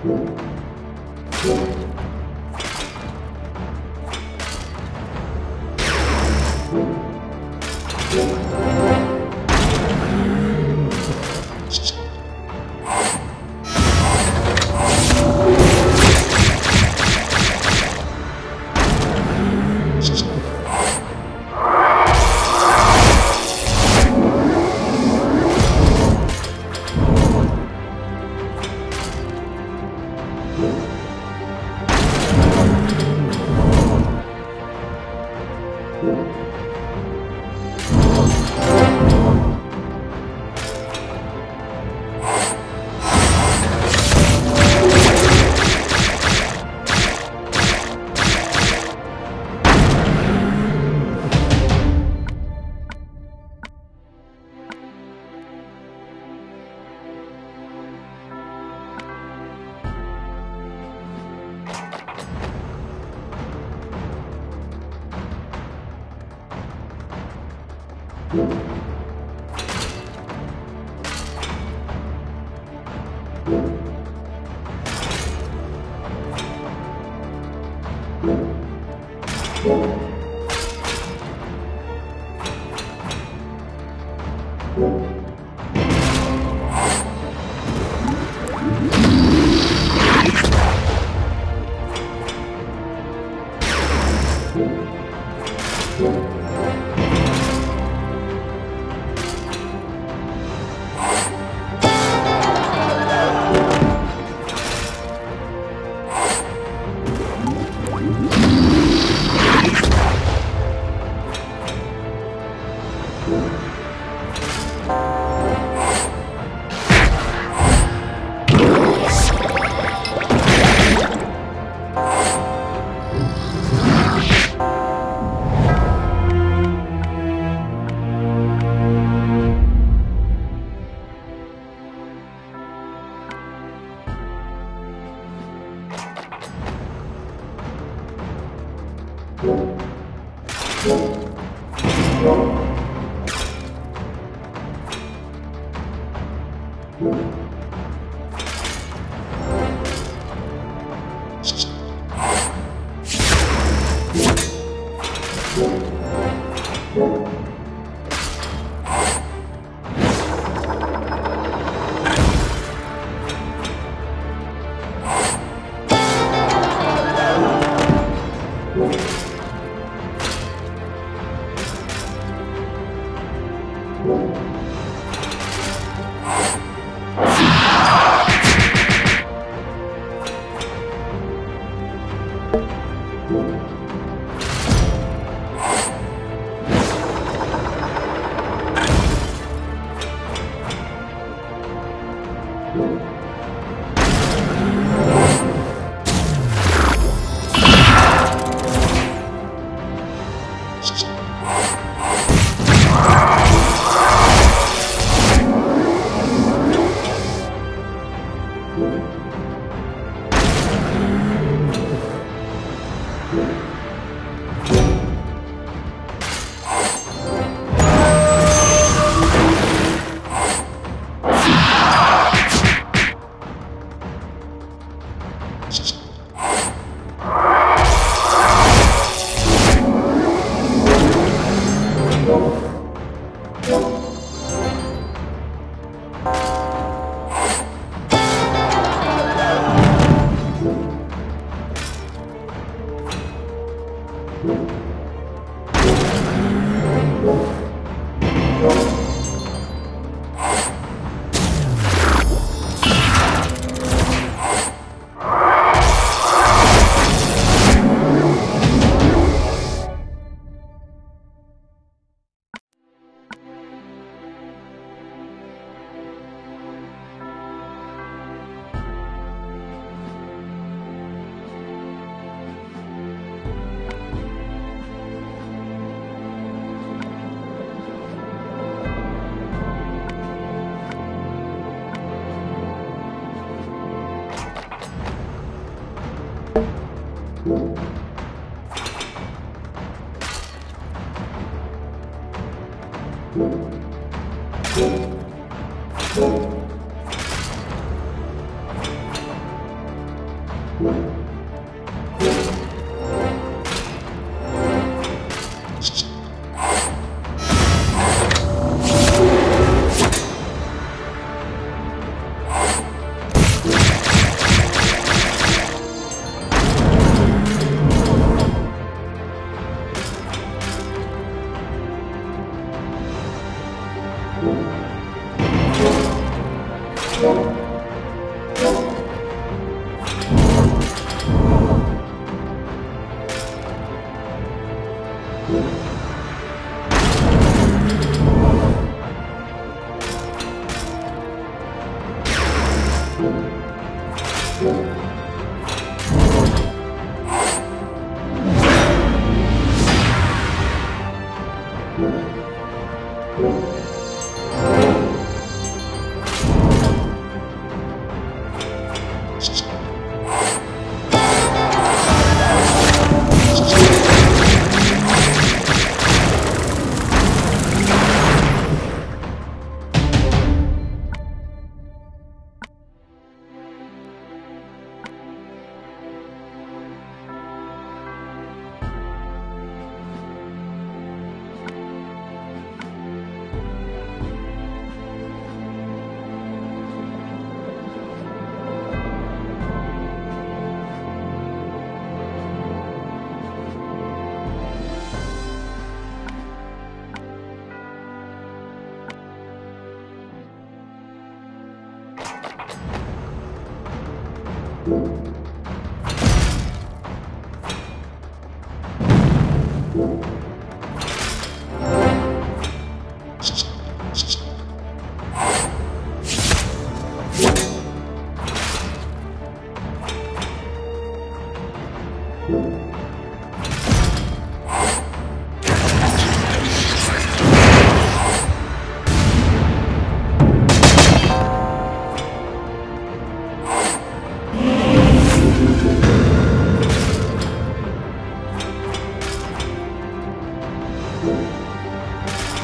Thank Thank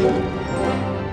Música